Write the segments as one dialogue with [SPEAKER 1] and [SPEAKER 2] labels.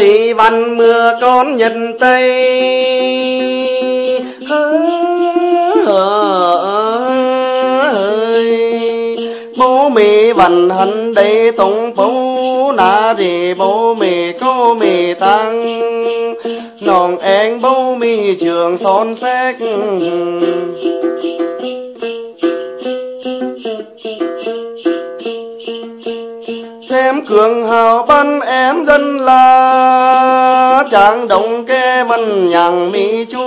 [SPEAKER 1] Thì văn mưa con nhân tây? Bố mẹ văn hân đây tổng bố na thì bố mẹ cô mẹ tăng. Nòng én bố mẹ trường son xét em cường hào ban em dân là chàng đồng kê văn nhàng mi chu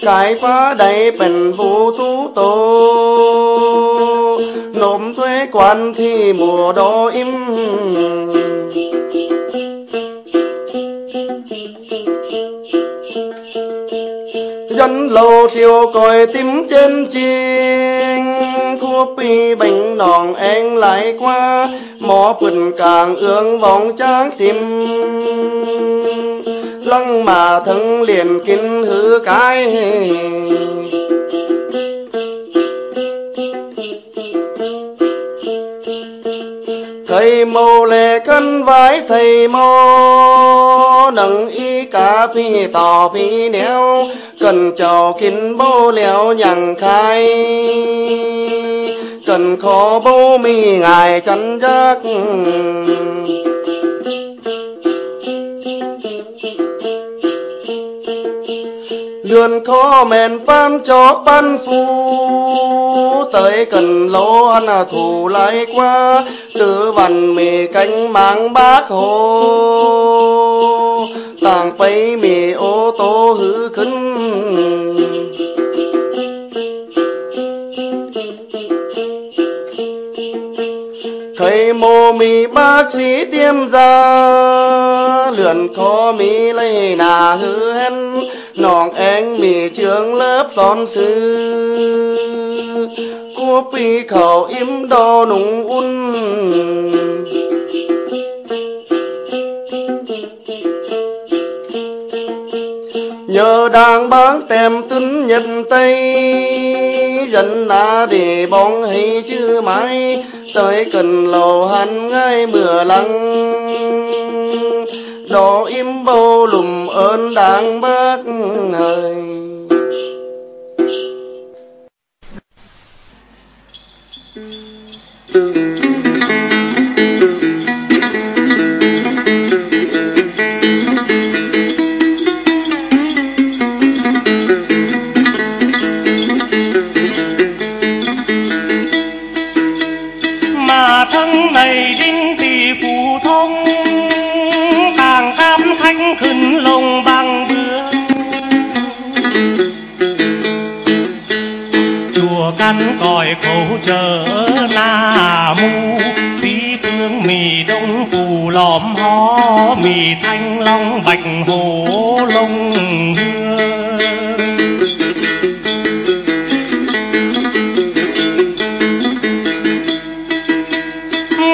[SPEAKER 1] cái phá đầy bền vũ tú tô. Nộp thuế quan thì mùa đó im. Dân lâu siêu còi tím trên chiên thuốc pi bánh nòng anh lại qua, mỏ phần càng ương vòng tráng sim lăng mà thân liền kinh hư cái. Thầy mô lệ cân vái thầy mô nâng y cá phi tò phi đéo cần chào kín bô liao nhằng khai. Cần khó bố mi ngài chăn giác lươn khó mền ban cho ban phu. Tới cần lỗ ăn à, thù thủ lại qua tự vằn mì cánh mang bác hồ. Tàng bấy mì ô tô hư khấn. Thầy mô mì bác sĩ tiêm ra. Lượn khó mì lấy nà hư hen nòng anh mì trường lớp toàn sư. Cua pi khẩu im đo nùng un. Nhờ đang bán tem tính nhân tây, dân na để bóng hay chưa mãi tới cần lầu hắn ngay mưa lăng đó im bầu lùm ơn đáng bác
[SPEAKER 2] hời khinh lông bằng đưa chùa căn còi khẩu chờ na mu phi phương mì đông cù lòm ho mì thanh long bạch hồ lông hương.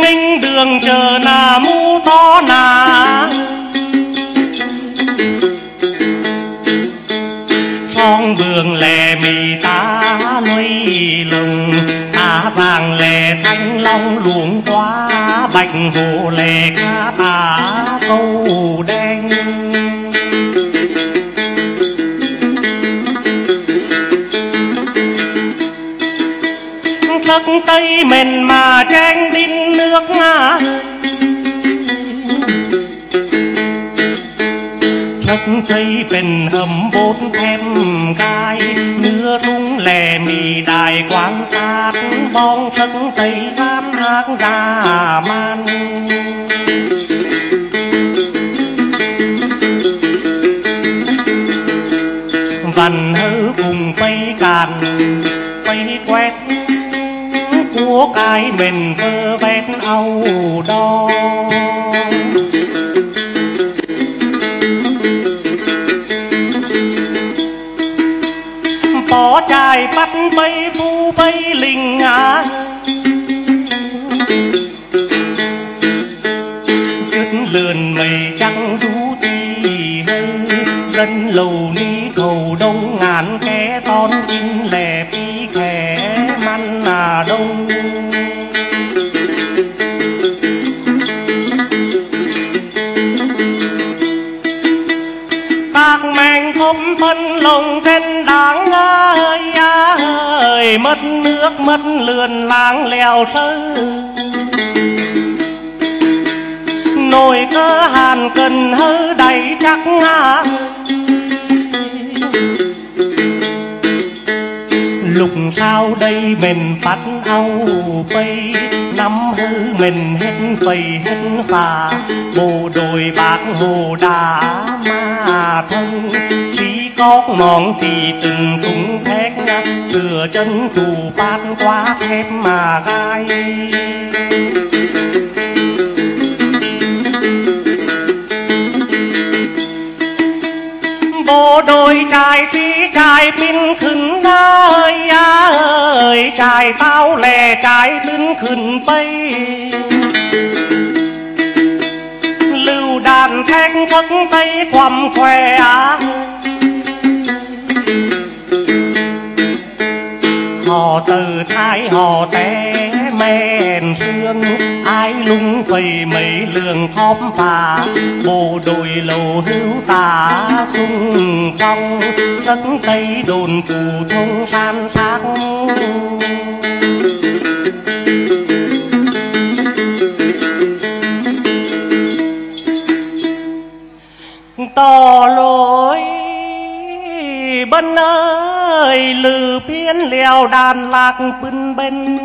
[SPEAKER 2] Minh đường chờ nà mu to nà trong luồng luống quá bạch hồ lệ cá tá câu đen. Thức tây mình mà trang đinh nước nga thức xây bên hầm bốt thêm gai nưa rung lè mì đài quan sát, bong thân tây giam hát ra man. Văn hư cùng tây càn tây quét của cái mình vơ vét âu đo. Đài bắt bay vu bay linh ngã chất lượn mây trắng rú tì hư dân lầu ni cầu đông ngàn kẻ ton chín lẻ pi kẻ măn à đông. Mất lườn láng lèo thơ. Nồi cơ hàn cần hơ đầy chắc ngã. Lục sao đây mình bắt âu bay, nắm hư mình hết phầy hết phà. Bộ đội bạc hồ đà ma thân cót mòn thì từng khung thét thừa chân tù bát quá thép mà gai. Bộ đôi trai khí trai pin khẩn ơi ơi, trai tao lè trai tính khẩn bay lưu đàn thét phất tay quầm khỏe á họ từ thái họ té men. Xương ai lung phầy mấy lường thóp phà. Bộ đội lầu hữu tà sung phong. Đất tây đồn phù thông san sát to lối bất ơi lừ biến lèo đàn lạc bưng bên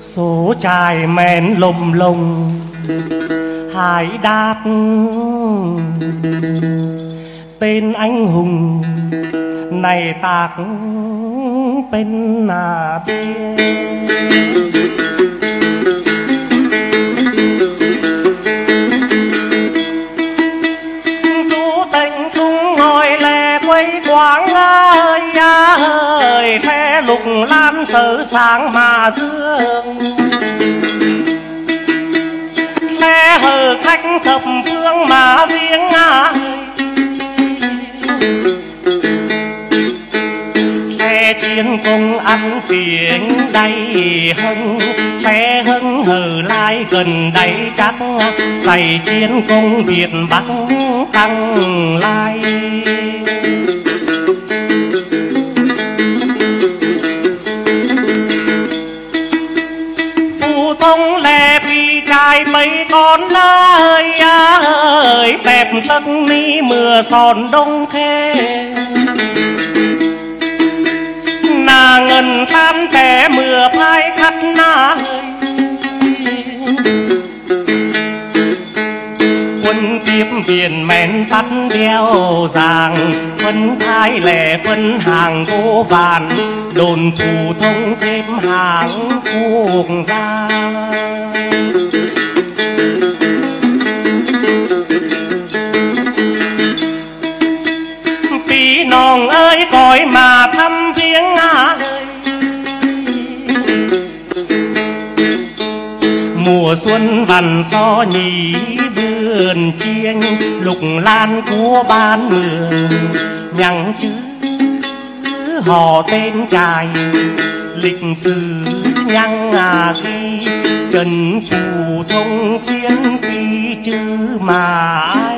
[SPEAKER 2] số trài men lồng lồng hải đạt tên anh hùng này tạc bên nà tiên sáng mà dương thế hờ khách thập phương mà viếng ai xe chiến công ăn tiếng đầy hưng xe hưng hờ lai gần đây chắc. Giày chiến công việt bắc tăng lai. Mấy con ơi ơi, tẹp tất mi mưa sòn đông khe nàng ngân than kẻ mưa phai khắt na quân tiếp biển men tắt đeo giàng, phân thái lẻ phân hàng vô vàn. Đồn thủ thông xếp hàng quốc gia hỏi mà thăm viếng à mùa xuân vằn so nhì vườn chiêng, lục lan của ban mường. Nhằng chữ họ tên trai lịch sử nhăng à ghi. Trần phù thông xiên kỳ chữ mà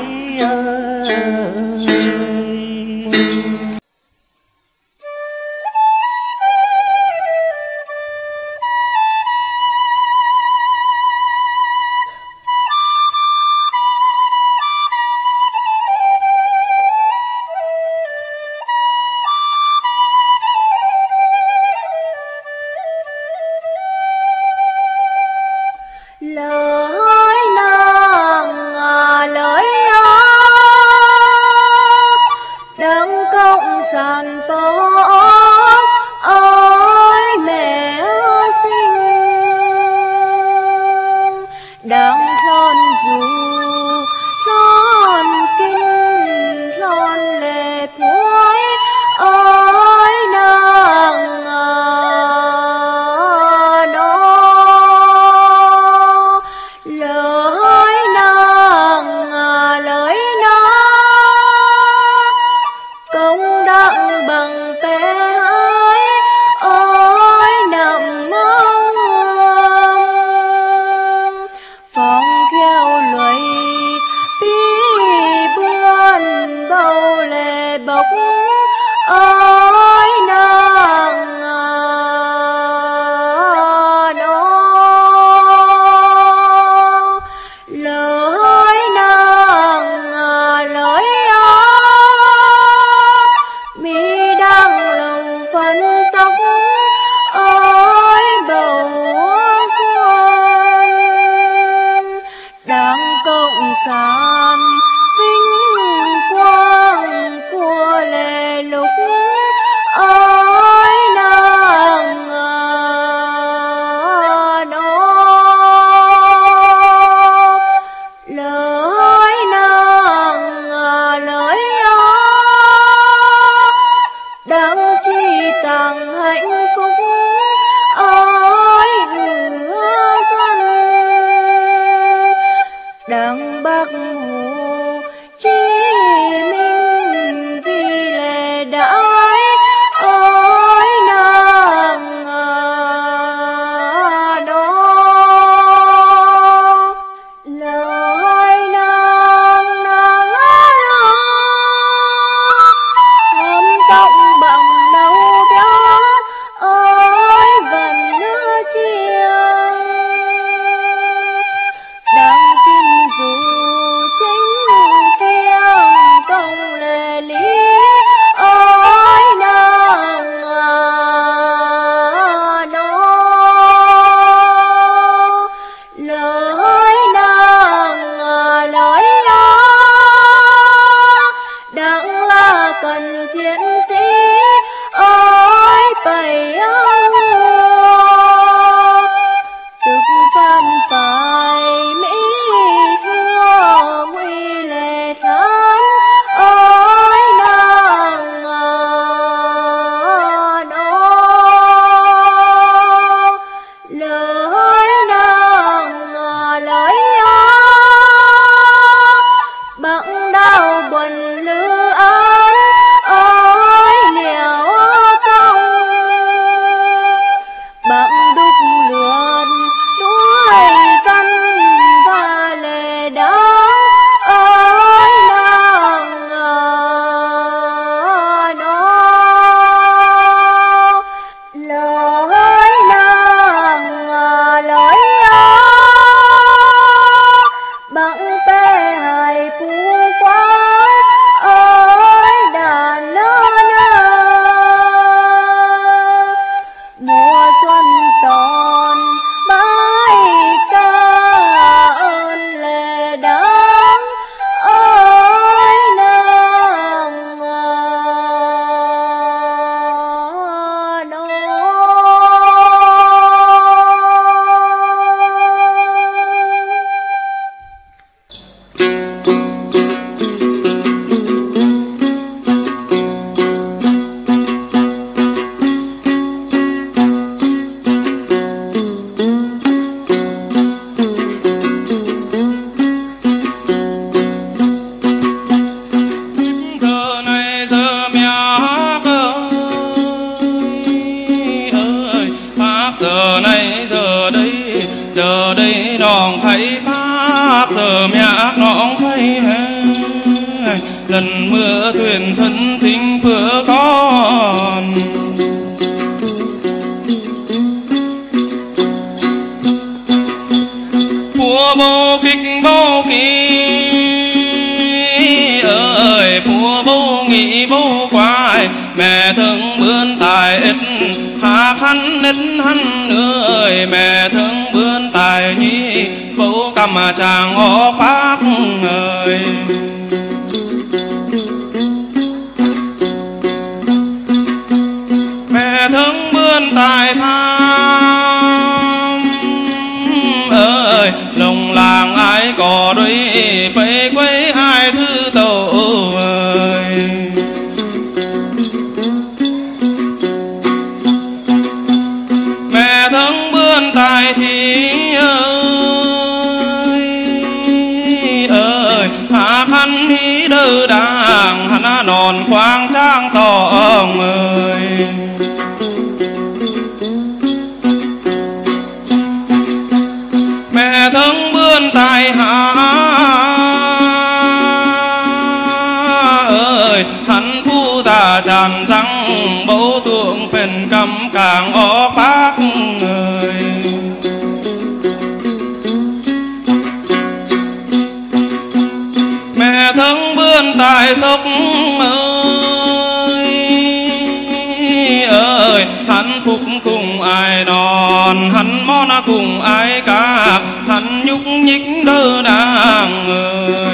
[SPEAKER 3] người mẹ
[SPEAKER 4] thương bươn tài tha tình căm càng ó bác người. Mẹ thân vươn tài sốc ơi ơi, hạnh phúc cùng ai đòn, hạnh món cùng ai cả. Hạnh nhúc nhích đơ đàng người.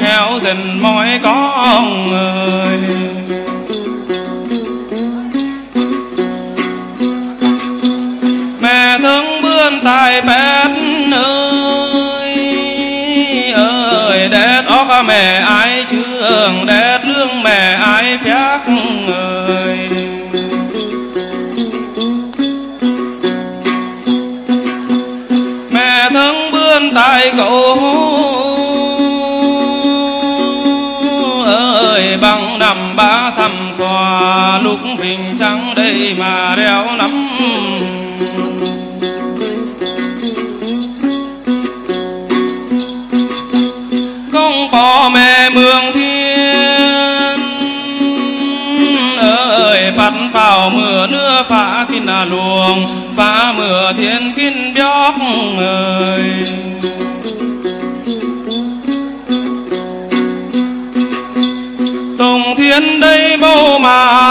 [SPEAKER 4] Khéo dần mỗi con ơi mẹ thương bươn tài bét ơi ơi, đét óc mẹ ai chưa đét đây mà đeo lắm công bò mẹ mường thiên ơi, bắt vào mưa nữa phá kinh là luồng, phá mưa thiên kinh bióc ơi tùng thiên đây bao mà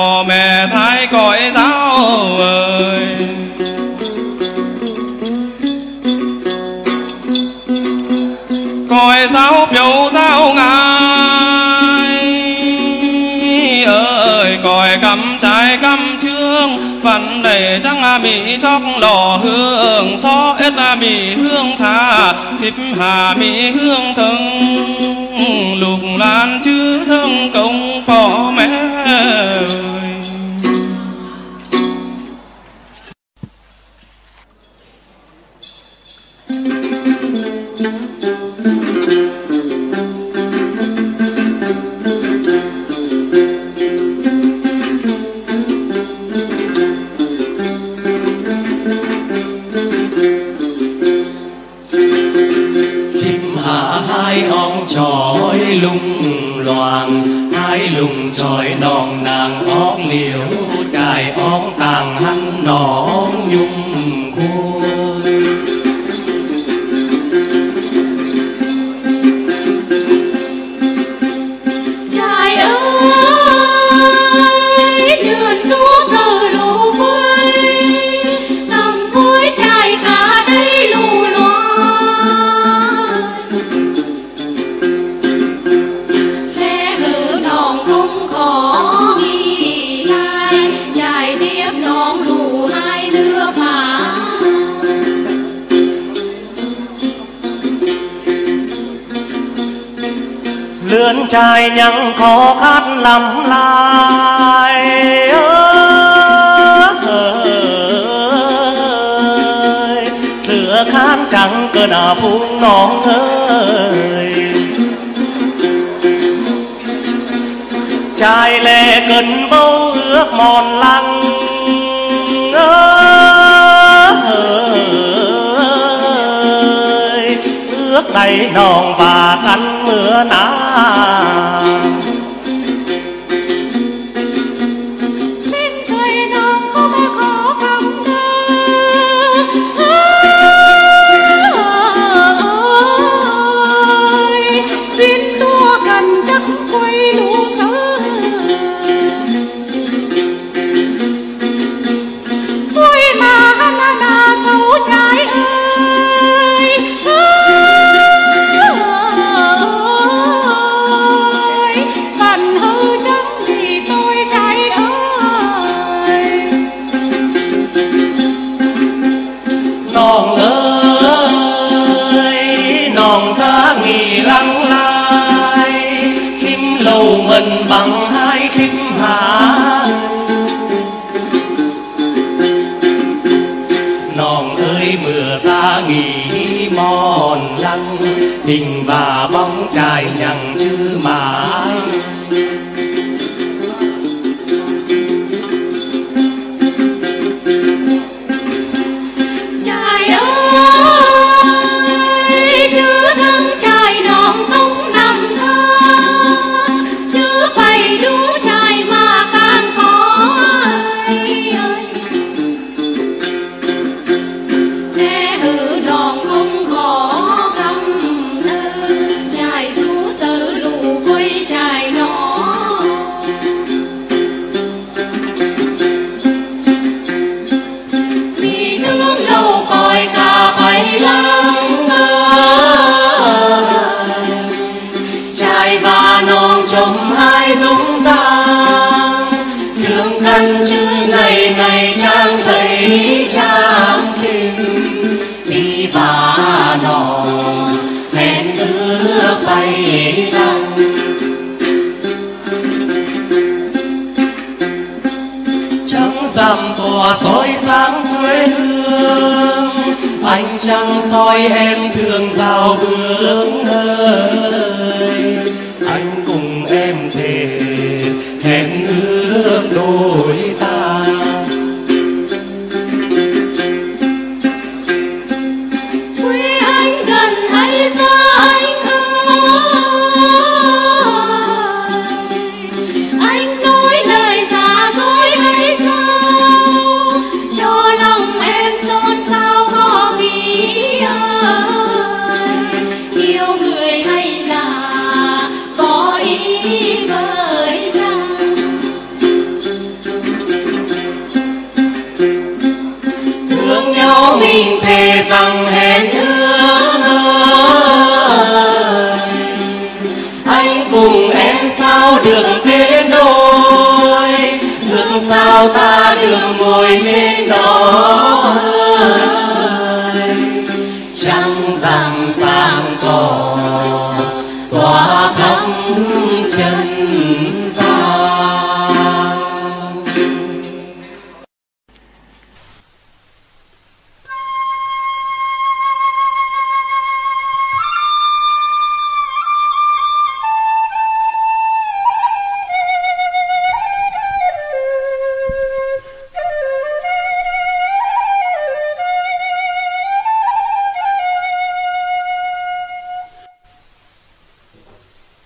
[SPEAKER 4] trái mẹ thái còi giáo ơi. Còi giáo biểu giáo ngài. Ơi còi cắm trái cắm trương văn đầy trắng mỹ chóc lò hương, xó ít mỹ hương thà thịt hà mỹ hương thân lục lan chữ thân công.
[SPEAKER 2] Lươn trai nhắn khó khăn lắm lại ơi lửa khán trắng cơn à phụ non ơi trai lệ cần bâu ước mòn lăng ước đầy nòng và cánh mưa nắng.
[SPEAKER 3] Trắng
[SPEAKER 2] rằm tỏa soi sáng quê hương anh trăng soi em thường rào bước ơi
[SPEAKER 3] sao
[SPEAKER 2] ta được ngồi trên đó?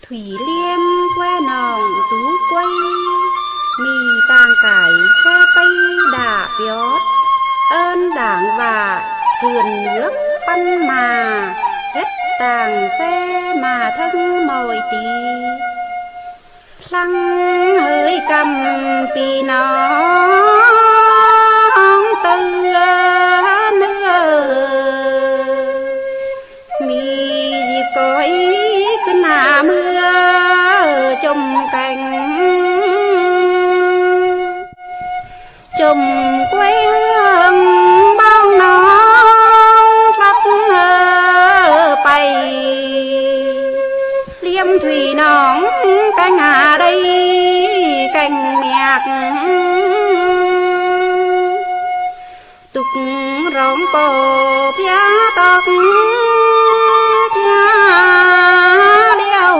[SPEAKER 5] Thủy Liêm que nòng rú quay, Mì tàng cải xe tây đà biót. Ơn đảng và vườn nước văn mà Hết tàng xe mà thân mồi tí Lăng hơi cầm tì nó rộng bồ phía tóc phía đeo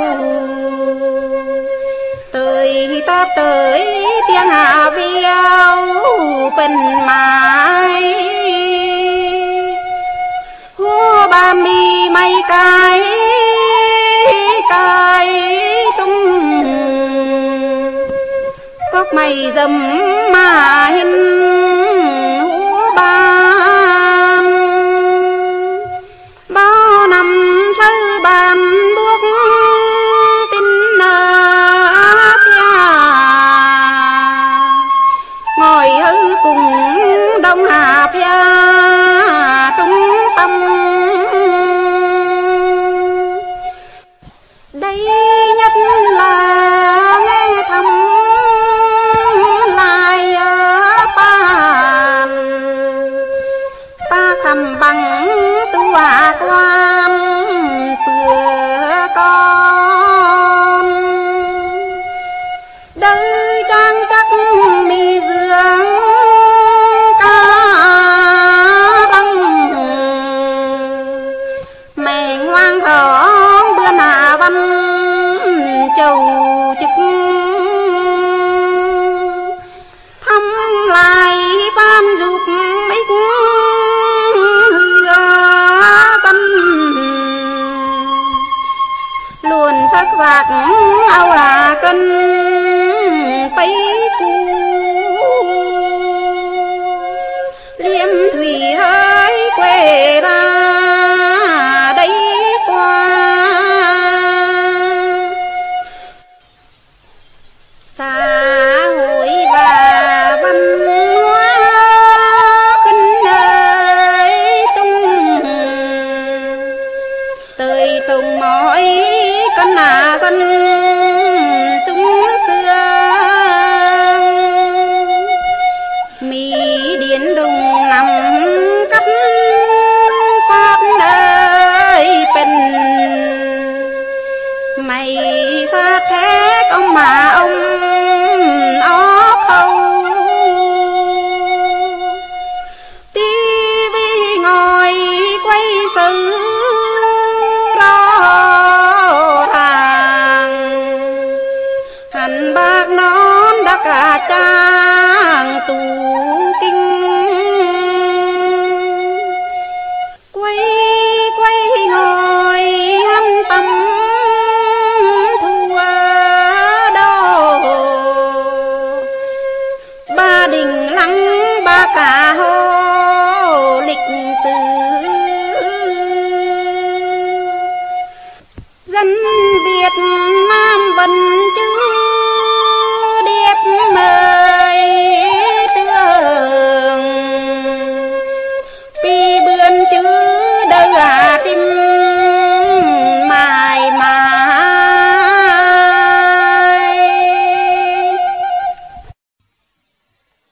[SPEAKER 5] tới ta tới tiếng hạ biêu bên mai hô ba mi mây cái cái sung cốc mày dầm mà hin ban bàn bước tin thia ngồi hư cùng đông hà phia trung tâm. Đây giặc áo là cân bấy cu. Liêm thủy hỡi